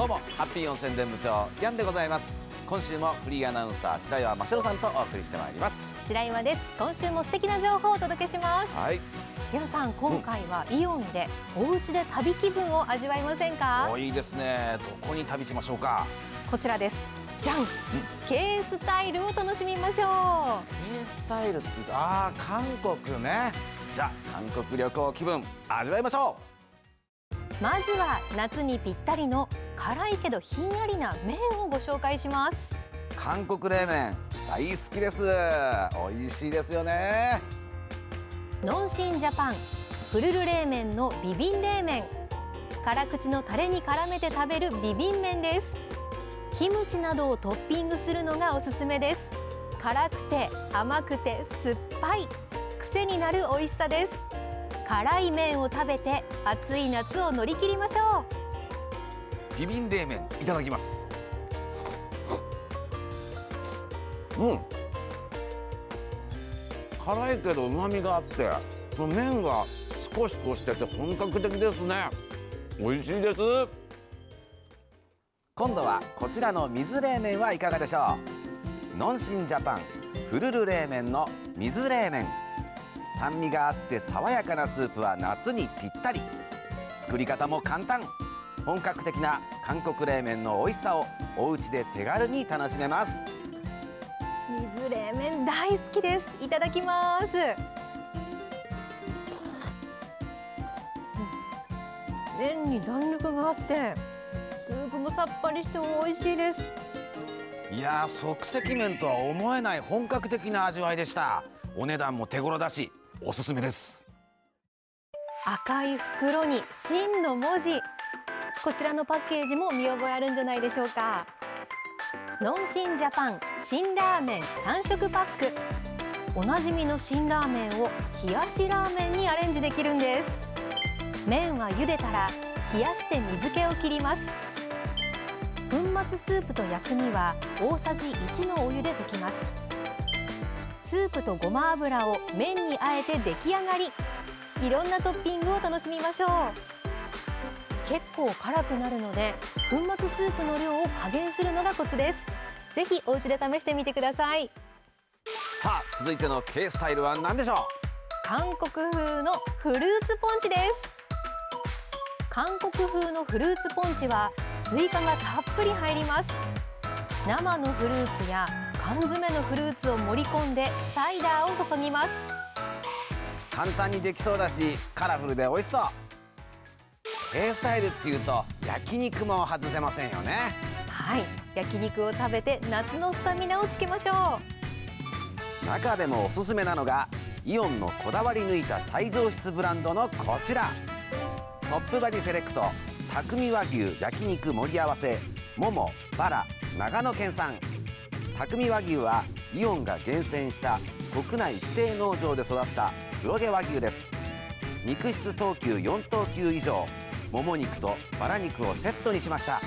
どうもハッピー温泉伝部長ヤンでございます。今週もフリーアナウンサー白岩真代さんとお送りしてまいります。白岩です。今週も素敵な情報をお届けします。はい。ヤンさん今回はイオンでお家で旅気分を味わいませんか？おいいですね。どこに旅しましょうか？こちらです。じゃん。K スタイルを楽しみましょ K スタイルっていうとああ韓国ね。じゃあ韓国旅行気分味わいましょうまずは夏にぴったりの辛いけどひんやりな麺をご紹介します。韓国冷麺大好きです。美味しいですよね。ノンシンジャパンフルル冷麺のビビン冷麺。辛口のタレに絡めて食べるビビン麺です。キムチなどをトッピングするのがおすすめです。辛くて甘くて酸っぱい癖になる美味しさです辛い麺を食べて暑い夏を乗り切りましょう。ビビン冷麺いただきます。うん。辛いけど旨味があってその麺がシコシコしてて本格的ですね。美味しいです。今度はこちらの水冷麺はいかがでしょう？ノンシンジャパンフルル冷麺の水冷麺酸味があって爽やかなスープは夏にぴったり。作り方も簡単。本格的な韓国冷麺の美味しさをお家で手軽に楽しめます。水冷麺大好きです。いただきます。麺に弾力があってスープもさっぱりして美味しいです。いや即席麺とは思えない本格的な味わいでしたお値段も手頃だしおすすめです。赤い袋に真の文字。こちらのパッケージも見覚えあるんじゃないでしょうか。ノンシンジャパン辛ラーメン3色パック。おなじみの辛ラーメンを冷やしラーメンにアレンジできるんです。麺は茹でたら冷やして水気を切ります。粉末スープと薬味は大さじ1のお湯で溶きます。スープとごま油を麺にあえて出来上がり。いろんなトッピングを楽しみましょう。結構辛くなるので粉末スープの量を加減するのがコツです。ぜひお家で試してみてください。さあ続いての K スタイルは何でしょう？韓国風のフルーツポンチです。韓国風のフルーツポンチはスイカがたっぷり入ります。生のフルーツや缶詰のフルーツを盛り込んでサイダーを注ぎます。簡単にできそうだしカラフルで美味しそう。K スタイルっていうと焼肉も外せませんよね。はい。焼肉を食べて夏のスタミナをつけましょう。中でもおすすめなのがイオンのこだわり抜いた最上質ブランドのこちら。トップバリセレクト匠和牛焼肉盛り合わせももバラ長野県産匠和牛はイオンが厳選した国内指定農場で育った黒毛和牛です。肉質等級4等級以上もも肉とバラ肉をセットにしました。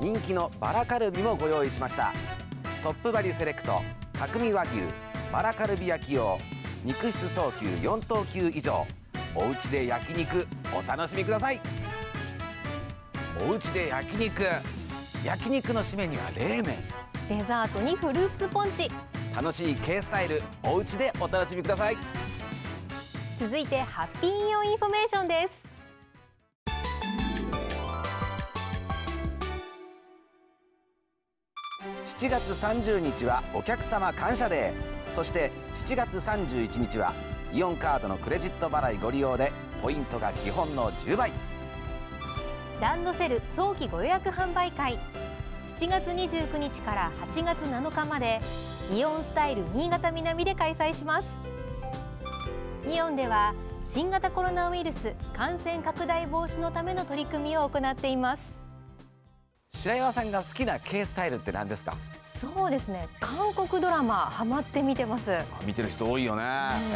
人気のバラカルビもご用意しました。トップバリュセレクト匠和牛バラカルビ焼き用肉質等級4等級以上。お家で焼肉お楽しみください。お家で焼肉焼肉の締めには冷麺。デザートにフルーツポンチ。楽しい K スタイルお家でお楽しみください。続いてハッピーイオンインフォメーションです。7月30日はお客様感謝デー。そして7月31日はイオンカードのクレジット払いご利用でポイントが基本の10倍。ランドセル早期ご予約販売会7月29日から8月7日までイオンスタイル新潟南で開催します。イオンでは新型コロナウイルス感染拡大防止のための取り組みを行っています。白岩さんが好きな K スタイルって何ですか？そうですね。韓国ドラマハマって見てます。見てる人多いよね、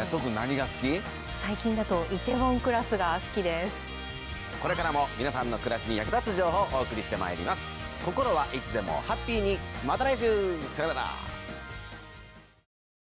うん、特に何が好き？最近だとイテウォンクラスが好きです。これからも皆さんの暮らしに役立つ情報をお送りしてまいります心はいつでもハッピーにまた来週さよなら。